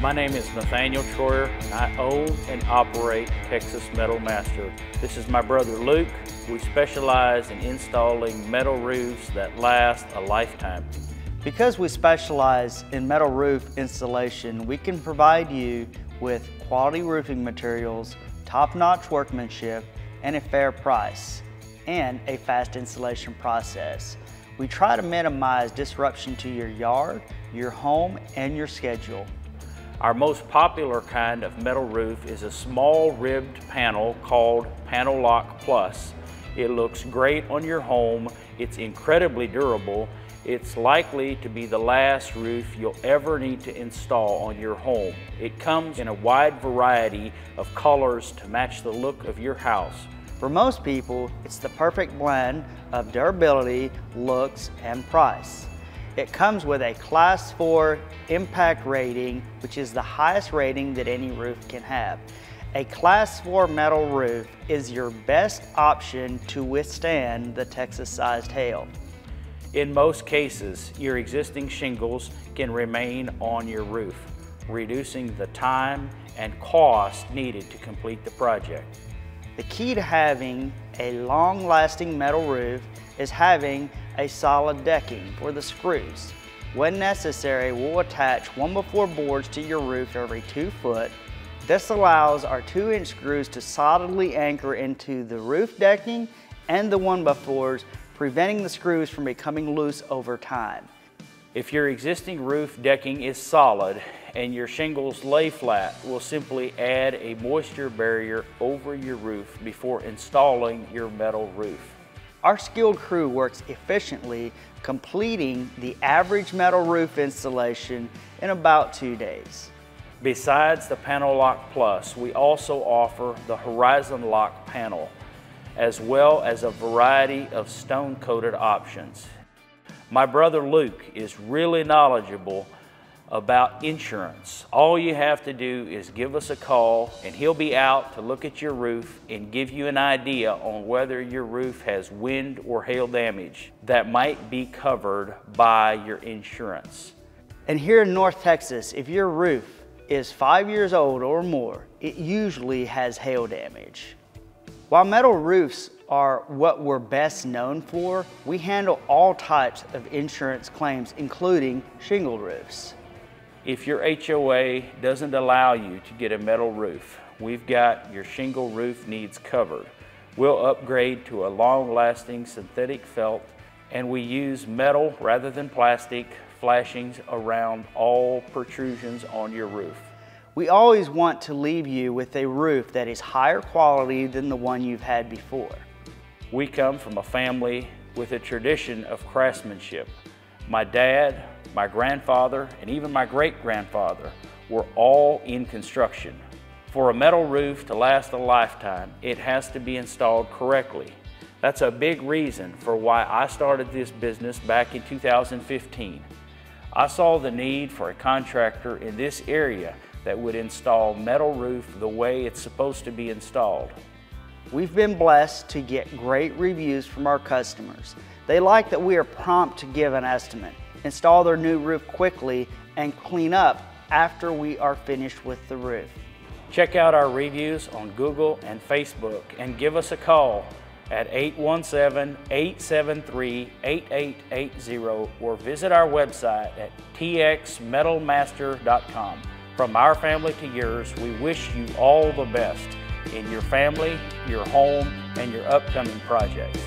My name is Nathaniel Troyer and I own and operate Texas Metal Master. This is my brother Luke. We specialize in installing metal roofs that last a lifetime. Because we specialize in metal roof installation, we can provide you with quality roofing materials, top-notch workmanship, and a fair price, and a fast installation process. We try to minimize disruption to your yard, your home, and your schedule. Our most popular kind of metal roof is a small ribbed panel called Panel Loc Plus. It looks great on your home, it's incredibly durable, it's likely to be the last roof you'll ever need to install on your home. It comes in a wide variety of colors to match the look of your house. For most people, it's the perfect blend of durability, looks, and price. It comes with a Class 4 impact rating, which is the highest rating that any roof can have. A Class 4 metal roof is your best option to withstand the Texas-sized hail. In most cases, your existing shingles can remain on your roof, reducing the time and cost needed to complete the project. The key to having a long-lasting metal roof is having a solid decking for the screws. When necessary, we'll attach 1x4 boards to your roof every 2 foot. This allows our 2 inch screws to solidly anchor into the roof decking and the 1x4s, preventing the screws from becoming loose over time. If your existing roof decking is solid and your shingles lay flat, we'll simply add a moisture barrier over your roof before installing your metal roof. Our skilled crew works efficiently, completing the average metal roof installation in about two days. Besides the Panel Loc Plus, we also offer the Horizon Loc panel, as well as a variety of stone-coated options. My brother Luke is really knowledgeable about insurance. All you have to do is give us a call and he'll be out to look at your roof and give you an idea on whether your roof has wind or hail damage that might be covered by your insurance. And here in North Texas, if your roof is five years old or more, it usually has hail damage. While metal roofs are what we're best known for, we handle all types of insurance claims, including shingle roofs. If your HOA doesn't allow you to get a metal roof, we've got your shingle roof needs covered. We'll upgrade to a long-lasting synthetic felt and we use metal rather than plastic flashings around all protrusions on your roof. We always want to leave you with a roof that is higher quality than the one you've had before. We come from a family with a tradition of craftsmanship. My dad, my grandfather, and even my great-grandfather were all in construction. For a metal roof to last a lifetime, it has to be installed correctly. That's a big reason for why I started this business back in 2015. I saw the need for a contractor in this area that would install metal roof the way it's supposed to be installed. We've been blessed to get great reviews from our customers. They like that we are prompt to give an estimate install their new roof quickly, and clean up after we are finished with the roof. Check out our reviews on Google and Facebook and give us a call at 817-873-8880 or visit our website at txmetalmaster.com. From our family to yours, we wish you all the best in your family, your home, and your upcoming projects.